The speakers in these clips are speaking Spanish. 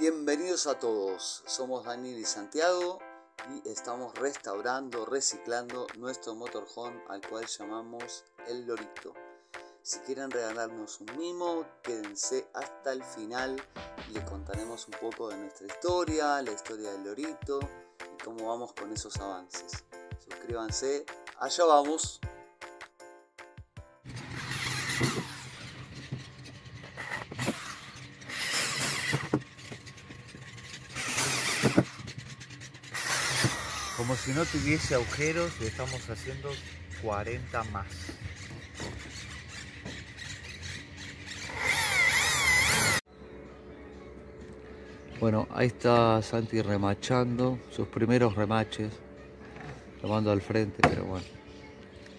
Bienvenidos a todos, somos Daniel y Santiago y estamos restaurando, reciclando nuestro motorhome al cual llamamos El Lorito. Si quieren regalarnos un mimo, quédense hasta el final y les contaremos un poco de nuestra historia, la historia del Lorito y cómo vamos con esos avances. Suscríbanse, allá vamos. Como si no tuviese agujeros, le estamos haciendo 40 más. Bueno, ahí está Santi remachando sus primeros remaches. Tomando al frente, pero bueno.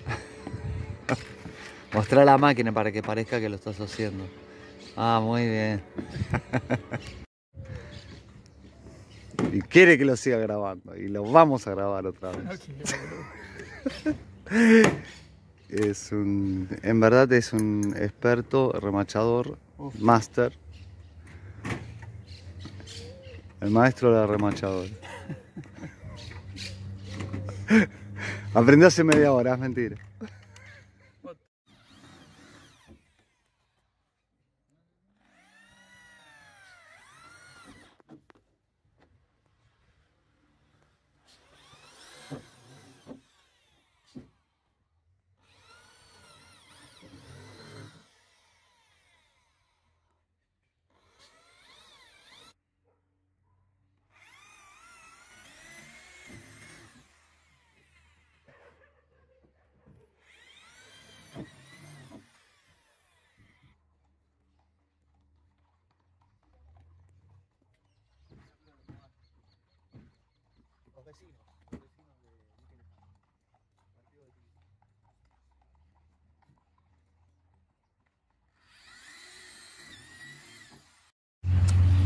Mostrar la máquina para que parezca que lo estás haciendo. Ah, muy bien. y quiere que lo siga grabando. Y lo vamos a grabar otra vez. es un. En verdad es un experto remachador, máster. El maestro de la remachadora. Aprendí hace media hora, es mentira.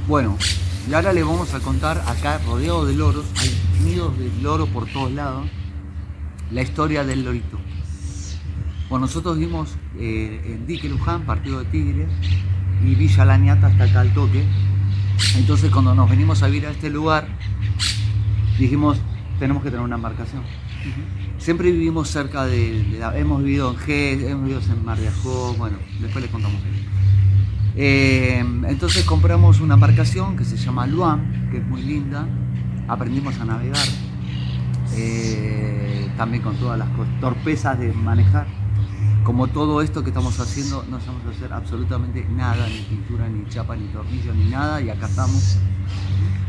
Bueno, y ahora les vamos a contar acá, rodeado de loros, hay nidos de loro por todos lados, la historia del lorito. Bueno, nosotros vimos eh, en Dique Luján, partido de Tigre, y Villa Lañata hasta acá al toque. Entonces cuando nos venimos a vivir a este lugar, dijimos, tenemos que tener una embarcación. Siempre vivimos cerca de, la, hemos vivido en G, hemos vivido en Mar de Ajó, bueno, después les contamos. Eh, entonces compramos una embarcación que se llama Luam, que es muy linda, aprendimos a navegar, eh, también con todas las torpezas de manejar. Como todo esto que estamos haciendo, no sabemos hacer absolutamente nada, ni pintura, ni chapa, ni tornillo, ni nada, y acá estamos.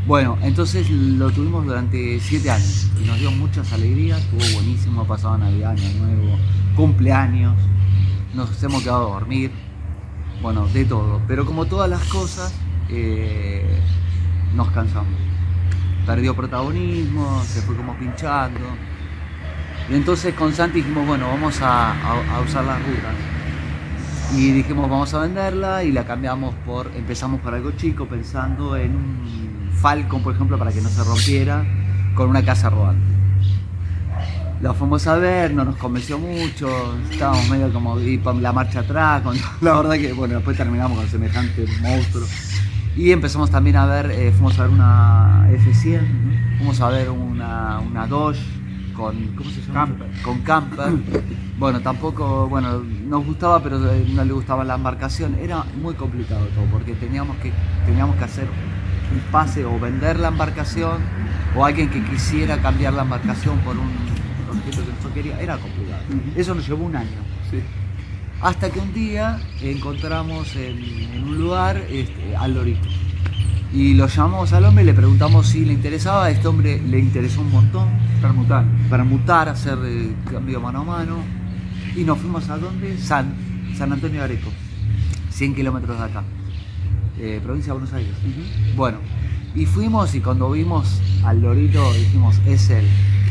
Bueno, entonces lo tuvimos durante siete años y nos dio muchas alegrías, estuvo buenísimo, pasaba Navidad, Año Nuevo, cumpleaños, nos hemos quedado a dormir, bueno, de todo. Pero como todas las cosas, eh, nos cansamos. Perdió protagonismo, se fue como pinchando. Y entonces con Santi dijimos, bueno, vamos a, usar las rutas. Y dijimos, vamos a venderla y la cambiamos por, empezamos por algo chico, pensando en un Falcon, por ejemplo, para que no se rompiera, con una casa rodante la fuimos a ver, no nos convenció mucho, estábamos medio como la marcha atrás, la verdad que bueno, después terminamos con semejante monstruo. Y empezamos también a ver, eh, fuimos a ver una F100, fuimos a ver una, una Dodge con, ¿cómo se llama? Camper. Con camper. Bueno, tampoco, bueno, nos gustaba, pero no le gustaba la embarcación. Era muy complicado todo, porque teníamos que, teníamos que hacer un pase o vender la embarcación o alguien que quisiera cambiar la embarcación por un que quería, era complicado. Eso nos llevó un año. Hasta que un día encontramos en, un lugar este, al lorito. Y lo llamamos al hombre le preguntamos si le interesaba. A este hombre le interesó un montón. Permutar. Permutar, hacer eh, cambio mano a mano. Y nos fuimos a dónde? San, San Antonio de Areco. 100 kilómetros de acá. Eh, provincia de Buenos Aires. Bueno, y fuimos y cuando vimos al lorito dijimos, es él,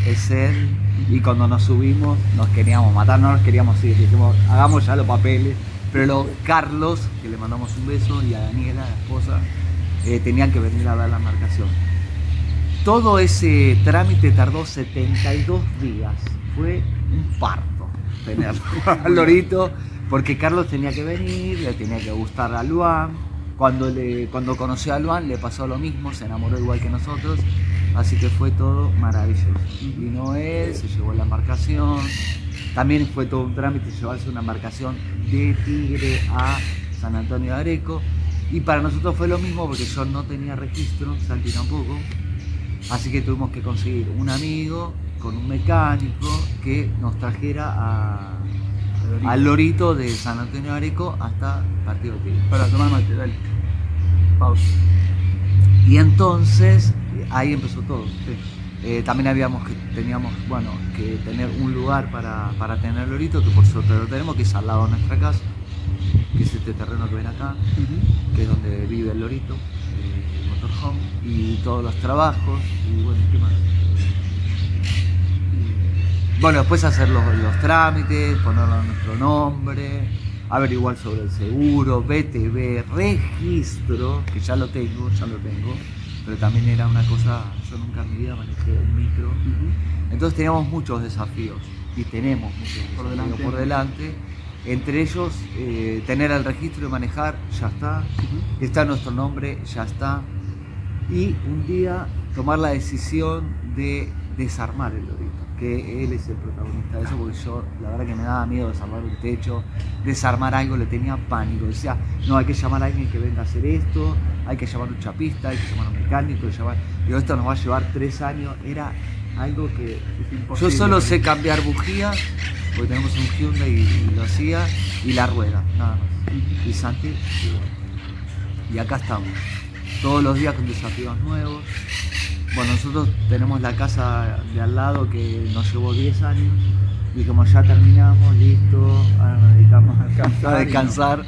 es él, y cuando nos subimos nos queríamos matar, no nos queríamos ir, dijimos, hagamos ya los papeles. Pero lo, Carlos, que le mandamos un beso, y a Daniela, la esposa, eh, tenían que venir a ver la embarcación. Todo ese trámite tardó 72 días. Fue un parto tener al lorito, porque Carlos tenía que venir, le tenía que gustar a Luan, Cuando, le, cuando conoció a Luan le pasó lo mismo, se enamoró igual que nosotros, así que fue todo maravilloso. Vino él, se llevó la embarcación, también fue todo un trámite llevarse una embarcación de Tigre a San Antonio de Areco. Y para nosotros fue lo mismo porque yo no tenía registro, Santi tampoco. Así que tuvimos que conseguir un amigo con un mecánico que nos trajera a, al lorito de San Antonio de Areco hasta Partido Tigre. Para tomar mate, dale. Pausa. Y entonces ahí empezó todo. Eh, también habíamos que teníamos bueno que tener un lugar para, para tener el lorito, que por suerte lo tenemos, que es al lado de nuestra casa, que es este terreno que ven acá, que es donde vive el lorito, eh, el motorhome, y todos los trabajos, y bueno, ¿qué más? Y, Bueno, después hacer los, los trámites, ponerlo a nuestro nombre, averiguar sobre el seguro, BTV, registro, que ya lo tengo, ya lo tengo, pero también era una cosa, yo nunca en mi vida manejé un micro, entonces teníamos muchos desafíos y tenemos muchos Por desafíos delante. por delante. Entre ellos, eh, tener el registro y manejar, ya está. Está nuestro nombre, ya está. Y un día tomar la decisión de desarmar el lorito, que él es el protagonista de eso, porque yo la verdad que me daba miedo desarmar un techo, desarmar algo, le tenía pánico. Decía, no, hay que llamar a alguien que venga a hacer esto, hay que llamar a un chapista, hay que llamar a un mecánico, llamar... Digo, esto nos va a llevar tres años. Era algo que yo solo sé cambiar bujía, porque tenemos un Hyundai y, y lo hacía, y la rueda, nada más. Y Santi. Y acá estamos, todos los días con desafíos nuevos. Bueno, nosotros tenemos la casa de al lado que nos llevó 10 años, y como ya terminamos, listo, ahora nos dedicamos a Descansar y descansar.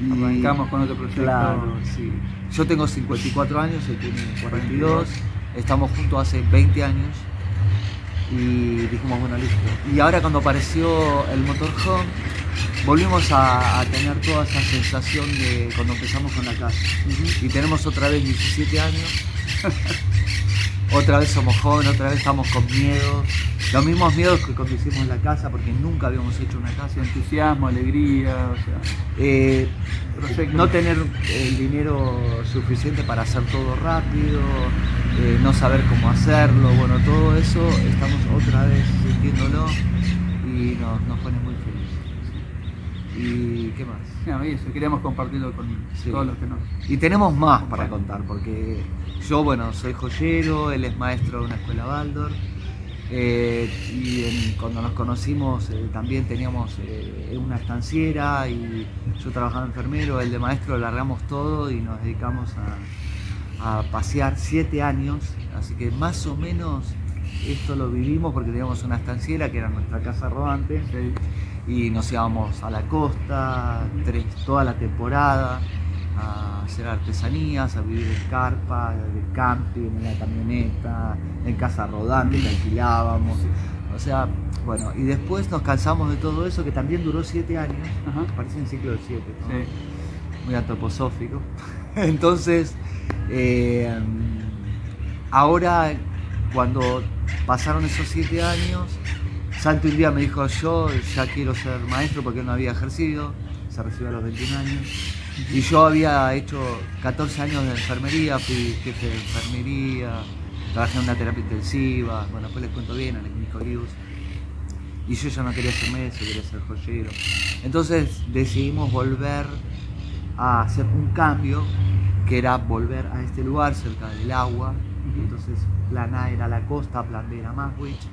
y- Arrancamos con otro proyecto. Claro, sí. Yo tengo 54 años, él tiene 42, estamos juntos hace 20 años y dijimos, bueno, listo. Y ahora cuando apareció el motorhome, volvimos a, a tener toda esa sensación de cuando empezamos con la casa. Y tenemos otra vez 17 años, otra vez somos jóvenes, otra vez estamos con miedo. Los mismos miedos que cuando hicimos la casa, porque nunca habíamos hecho una casa. Entusiasmo, alegría, o sea. Eh, no tener el dinero suficiente para hacer todo rápido, eh, no saber cómo hacerlo, bueno, todo eso estamos otra vez sintiéndolo y nos, nos pone muy felices. ¿Y qué más? No, eso, queríamos compartirlo con Sí. todos los que nos. Y tenemos más para contar, porque yo, bueno, soy joyero, él es maestro de una escuela Baldor. Eh, y cuando nos conocimos eh, también teníamos eh, una estanciera y yo trabajaba de enfermero, él de maestro, largamos todo y nos dedicamos a, pasear siete años, así que más o menos esto lo vivimos porque teníamos una estanciera que era nuestra casa rodante y nos íbamos a la costa toda la temporada a hacer artesanías, a vivir en carpa, de camping, en la camioneta, en casa rodante que alquilábamos. O sea, bueno, y después nos cansamos de todo eso que también duró siete años, Ajá. parece un ciclo de siete, ¿no? Sí. muy antroposófico. Entonces, eh, ahora cuando pasaron esos siete años, Santi un día me dijo, yo ya quiero ser maestro porque él no había ejercido, se recibió a los 21 años. Y yo había hecho 14 años de enfermería, fui jefe de enfermería, trabajé en una terapia intensiva, bueno, después les cuento bien, en el clínico Rius. Y yo ya no quería ser médico, quería ser joyero. Entonces decidimos volver a hacer un cambio, que era volver a este lugar cerca del agua. Entonces plan A era la costa, plan B era Maswich.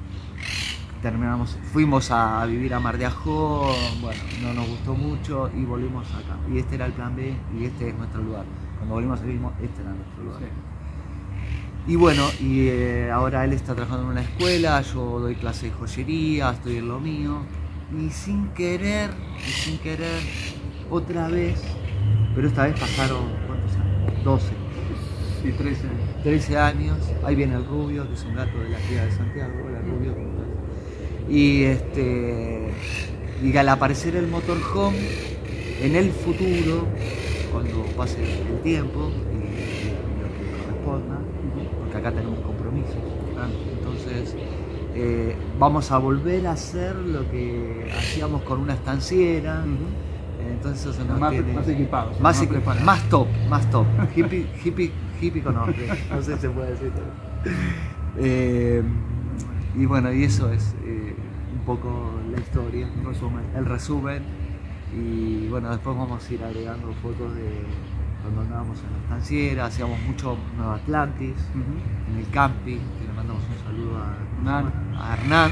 Terminamos, fuimos a vivir a Mar de Ajó, bueno, no nos gustó mucho y volvimos acá. Y este era el plan B y este es nuestro lugar. Cuando volvimos al mismo, este era nuestro lugar. Sí. Y bueno, y eh, ahora él está trabajando en una escuela, yo doy clase de joyería, estoy en lo mío. Y sin querer, y sin querer, otra vez, pero esta vez pasaron, ¿cuántos años? 12, Sí, 13. 13 años. Ahí viene el rubio, que es un gato de la tía de Santiago, hola rubio. Y este, y al aparecer el motorhome, en el futuro, cuando pase el tiempo y, lo que corresponda, porque acá tenemos compromisos. Entonces, eh, vamos a volver a hacer lo que hacíamos con una estanciera, Entonces eso nos Más, tiene- más equipados. más, equi- preparados. más top, más top. Hippie, hippie, hippie con. No sé si se puede decir. Eh, y bueno, y eso es poco la historia, Un resumen. el resumen. Y bueno, después vamos a ir agregando fotos de cuando andábamos en la estanciera, hacíamos mucho Nueva Atlantis, Ujú. en el camping, que le mandamos un saludo a Hernán. a Hernán,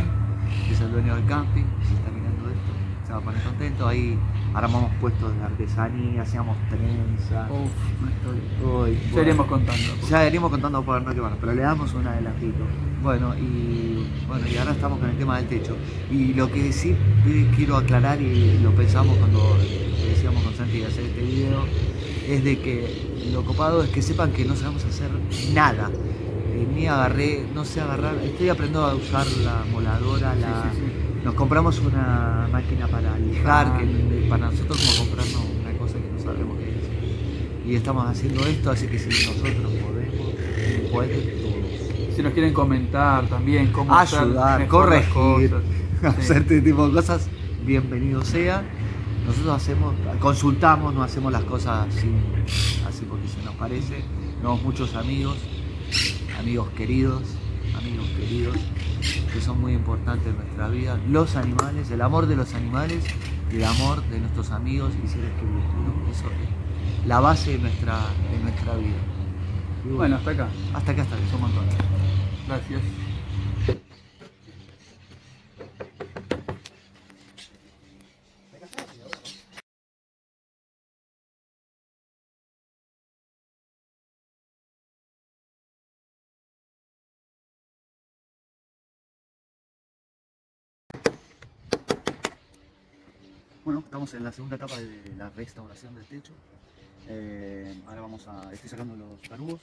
que es el dueño del camping, si está mirando esto, se va a poner contento. Ahí armamos puestos de artesanía, hacíamos trenza. Uf, una historia. Uy, Ya bueno. iremos contando. Ya iremos contando por no que bueno, pero le damos un adelantito. Bueno, y bueno, y ahora estamos con el tema del techo. Y lo que sí eh, quiero aclarar y lo pensamos cuando decíamos con Santi de hacer este video, es de que lo copado es que sepan que no sabemos hacer nada. Eh, ni agarré, no sé agarrar, estoy aprendiendo a usar la moladora, la, Sí, sí, sí. nos compramos una máquina para lijar, Ah. que para nosotros como comprarnos una cosa que no sabemos qué es. Y estamos haciendo esto, así que si nosotros podemos, pueden. Si nos quieren comentar también cómo Ayudar, corregir, cosas. Hacer este tipo de cosas, bienvenido sea. Nosotros hacemos, consultamos, no hacemos las cosas así, así porque se nos parece. Tenemos muchos amigos, amigos queridos, amigos queridos, que son muy importantes en nuestra vida. Los animales, el amor de los animales y el amor de nuestros amigos y seres queridos. ¿no? Eso es la base de nuestra, de nuestra vida. Bueno, hasta acá. hasta acá está, Es un montón. Gracias. Bueno, estamos en la segunda etapa de la restauración del techo. Eh, ahora vamos a. Estoy sacando los tarugos.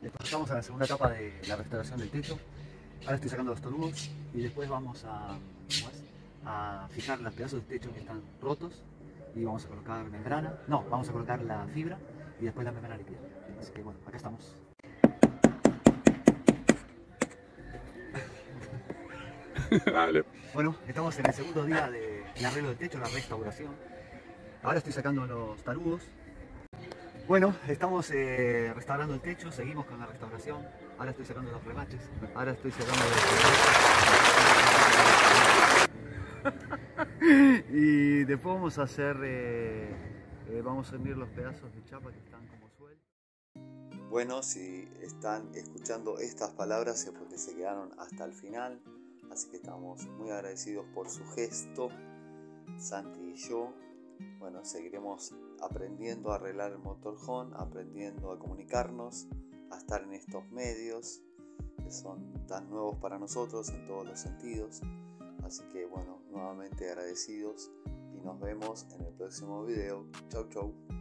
Después estamos en la segunda etapa de la restauración del techo. Ahora estoy sacando los tarugos y después vamos a, a fijar los pedazos de techo que están rotos y vamos a colocar membrana. No, vamos a colocar la fibra y después la membrana líquida. Así que bueno, acá estamos. Bueno, estamos en el segundo día del arreglo del techo, la restauración. Ahora estoy sacando los tarugos. Bueno, estamos eh, restaurando el techo, seguimos con la restauración. Ahora estoy sacando los remaches. Ahora estoy sacando los Y después vamos a hacer, eh, eh, vamos a unir los pedazos de chapa que están como sueltos. Bueno, si están escuchando estas palabras es porque se quedaron hasta el final, así que estamos muy agradecidos por su gesto, Santi y yo. Bueno, seguiremos aprendiendo a arreglar el motorhome, aprendiendo a comunicarnos, a estar en estos medios que son tan nuevos para nosotros en todos los sentidos. Así que bueno, nuevamente agradecidos y nos vemos en el próximo video. Chau chau.